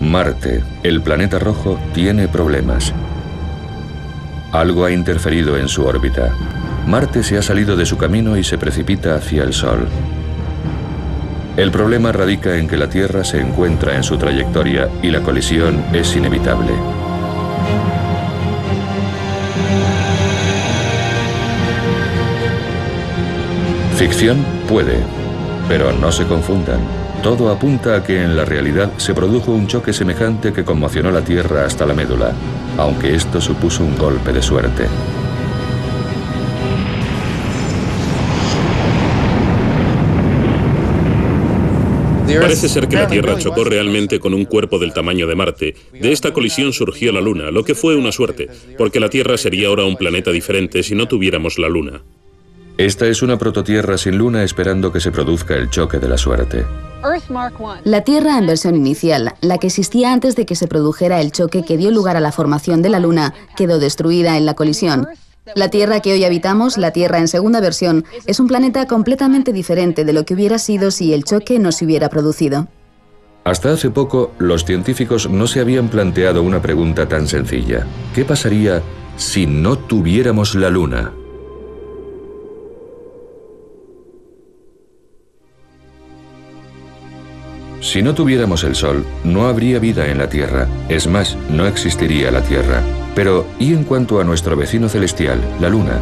Marte, el planeta rojo, tiene problemas. Algo ha interferido en su órbita. Marte se ha salido de su camino y se precipita hacia el Sol. El problema radica en que la Tierra se encuentra en su trayectoria y la colisión es inevitable. Ficción puede, pero no se confundan. Todo apunta a que en la realidad se produjo un choque semejante que conmocionó la Tierra hasta la médula, aunque esto supuso un golpe de suerte. Parece ser que la Tierra chocó realmente con un cuerpo del tamaño de Marte. De esta colisión surgió la Luna, lo que fue una suerte, porque la Tierra sería ahora un planeta diferente si no tuviéramos la Luna. Esta es una prototierra sin luna esperando que se produzca el choque de la suerte. La Tierra en versión inicial, la que existía antes de que se produjera el choque que dio lugar a la formación de la Luna, quedó destruida en la colisión. La Tierra que hoy habitamos, la Tierra en segunda versión, es un planeta completamente diferente de lo que hubiera sido si el choque no se hubiera producido. Hasta hace poco, los científicos no se habían planteado una pregunta tan sencilla. ¿Qué pasaría si no tuviéramos la Luna? Si no tuviéramos el Sol, no habría vida en la Tierra. Es más, no existiría la Tierra. Pero, ¿y en cuanto a nuestro vecino celestial, la Luna?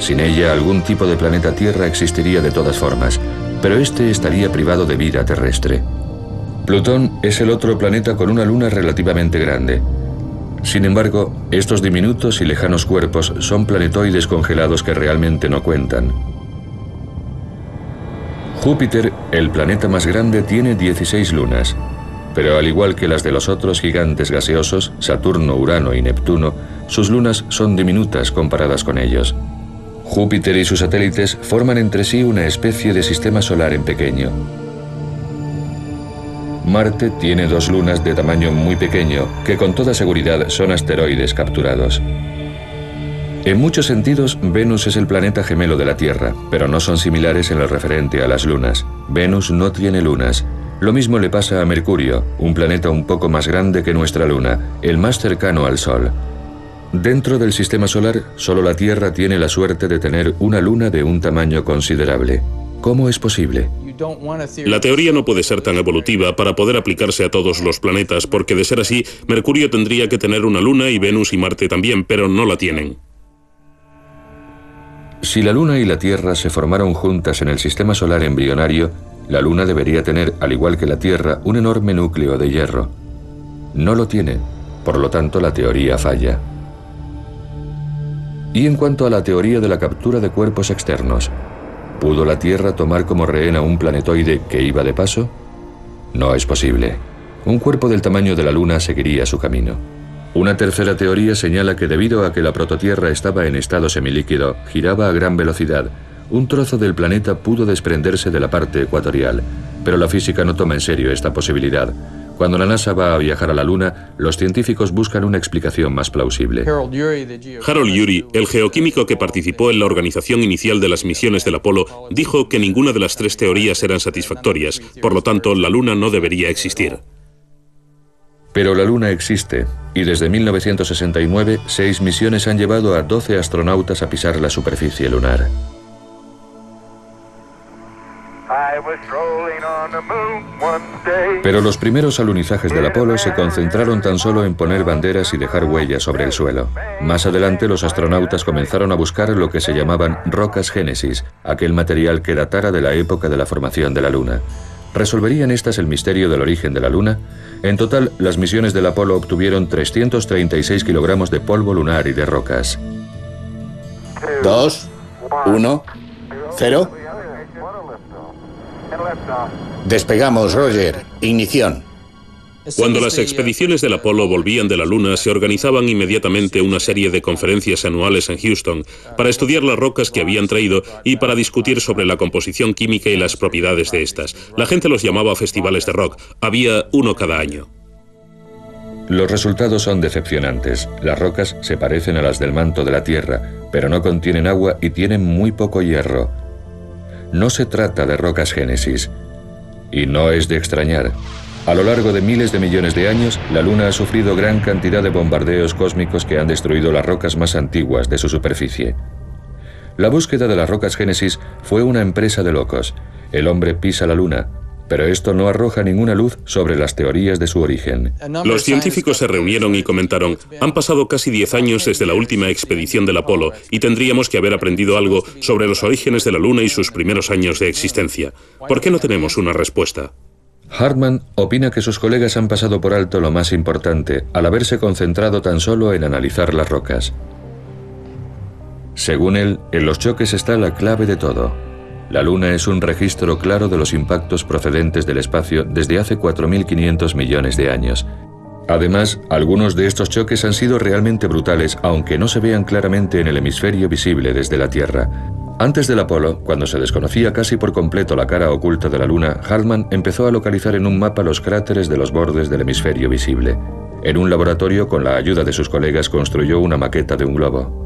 Sin ella, algún tipo de planeta Tierra existiría de todas formas, pero este estaría privado de vida terrestre. Plutón es el otro planeta con una luna relativamente grande. Sin embargo, estos diminutos y lejanos cuerpos son planetoides congelados que realmente no cuentan. Júpiter, el planeta más grande, tiene 16 lunas, pero al igual que las de los otros gigantes gaseosos, Saturno, Urano y Neptuno, sus lunas son diminutas comparadas con ellos. Júpiter y sus satélites forman entre sí una especie de sistema solar en pequeño. Marte tiene dos lunas de tamaño muy pequeño, que con toda seguridad son asteroides capturados. En muchos sentidos, Venus es el planeta gemelo de la Tierra, pero no son similares en lo referente a las lunas. Venus no tiene lunas. Lo mismo le pasa a Mercurio, un planeta un poco más grande que nuestra Luna, el más cercano al Sol. Dentro del Sistema Solar, solo la Tierra tiene la suerte de tener una luna de un tamaño considerable. ¿Cómo es posible? La teoría no puede ser tan evolutiva para poder aplicarse a todos los planetas, porque de ser así, Mercurio tendría que tener una luna y Venus y Marte también, pero no la tienen. Si la Luna y la Tierra se formaron juntas en el sistema solar embrionario, la Luna debería tener, al igual que la Tierra, un enorme núcleo de hierro. No lo tiene, por lo tanto la teoría falla. Y en cuanto a la teoría de la captura de cuerpos externos, ¿pudo la Tierra tomar como rehén a un planetoide que iba de paso? No es posible. Un cuerpo del tamaño de la Luna seguiría su camino. Una tercera teoría señala que debido a que la prototierra estaba en estado semilíquido, giraba a gran velocidad, un trozo del planeta pudo desprenderse de la parte ecuatorial, pero la física no toma en serio esta posibilidad. Cuando la NASA va a viajar a la Luna, los científicos buscan una explicación más plausible. Harold Urey, el geoquímico que participó en la organización inicial de las misiones del Apolo, dijo que ninguna de las tres teorías eran satisfactorias, por lo tanto la Luna no debería existir. Pero la Luna existe, y desde 1969 seis misiones han llevado a 12 astronautas a pisar la superficie lunar. Pero los primeros alunizajes del Apolo se concentraron tan solo en poner banderas y dejar huellas sobre el suelo. Más adelante los astronautas comenzaron a buscar lo que se llamaban rocas génesis, aquel material que datara de la época de la formación de la Luna. ¿Resolverían estas el misterio del origen de la Luna? En total, las misiones del Apolo obtuvieron 336 kilogramos de polvo lunar y de rocas. Dos, uno, cero. Despegamos, Roger. Ignición. Cuando las expediciones del Apolo volvían de la Luna, se organizaban inmediatamente una serie de conferencias anuales en Houston para estudiar las rocas que habían traído y para discutir sobre la composición química y las propiedades de estas. La gente los llamaba festivales de rock. Había uno cada año. Los resultados son decepcionantes. Las rocas se parecen a las del manto de la Tierra, pero no contienen agua y tienen muy poco hierro. No se trata de rocas génesis. Y no es de extrañar. A lo largo de miles de millones de años, la Luna ha sufrido gran cantidad de bombardeos cósmicos que han destruido las rocas más antiguas de su superficie. La búsqueda de las rocas Génesis fue una empresa de locos. El hombre pisa la Luna, pero esto no arroja ninguna luz sobre las teorías de su origen. Los científicos se reunieron y comentaron, han pasado casi 10 años desde la última expedición del Apolo y tendríamos que haber aprendido algo sobre los orígenes de la Luna y sus primeros años de existencia. ¿Por qué no tenemos una respuesta? Hartman opina que sus colegas han pasado por alto lo más importante al haberse concentrado tan solo en analizar las rocas. Según él, en los choques está la clave de todo. La Luna es un registro claro de los impactos procedentes del espacio desde hace 4.500 millones de años. Además, algunos de estos choques han sido realmente brutales, aunque no se vean claramente en el hemisferio visible desde la Tierra. Antes del Apolo, cuando se desconocía casi por completo la cara oculta de la Luna, Hartmann empezó a localizar en un mapa los cráteres de los bordes del hemisferio visible. En un laboratorio, con la ayuda de sus colegas, construyó una maqueta de un globo.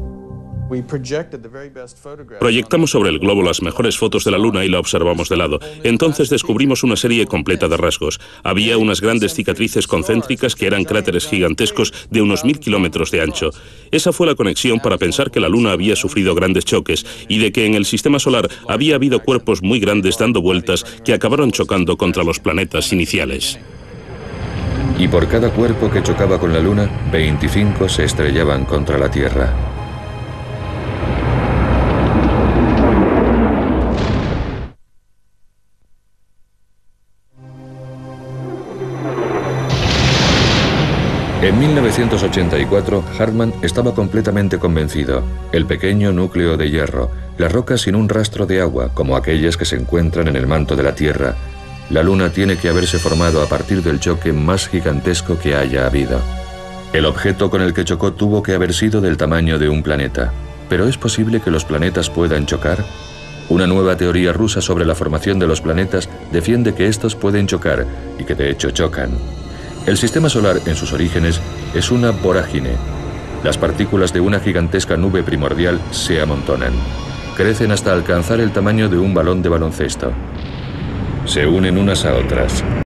Proyectamos sobre el globo las mejores fotos de la Luna y la observamos de lado. Entonces descubrimos una serie completa de rasgos. Había unas grandes cicatrices concéntricas que eran cráteres gigantescos de unos mil kilómetros de ancho. Esa fue la conexión para pensar que la Luna había sufrido grandes choques y de que en el sistema solar había habido cuerpos muy grandes dando vueltas que acabaron chocando contra los planetas iniciales. Y por cada cuerpo que chocaba con la Luna, 25 se estrellaban contra la Tierra. En 1984, Hartmann estaba completamente convencido. El pequeño núcleo de hierro, las rocas sin un rastro de agua, como aquellas que se encuentran en el manto de la Tierra. La Luna tiene que haberse formado a partir del choque más gigantesco que haya habido. El objeto con el que chocó tuvo que haber sido del tamaño de un planeta. ¿Pero es posible que los planetas puedan chocar? Una nueva teoría rusa sobre la formación de los planetas defiende que estos pueden chocar y que de hecho chocan. El sistema solar en sus orígenes es una vorágine. Las partículas de una gigantesca nube primordial se amontonan. Crecen hasta alcanzar el tamaño de un balón de baloncesto. Se unen unas a otras.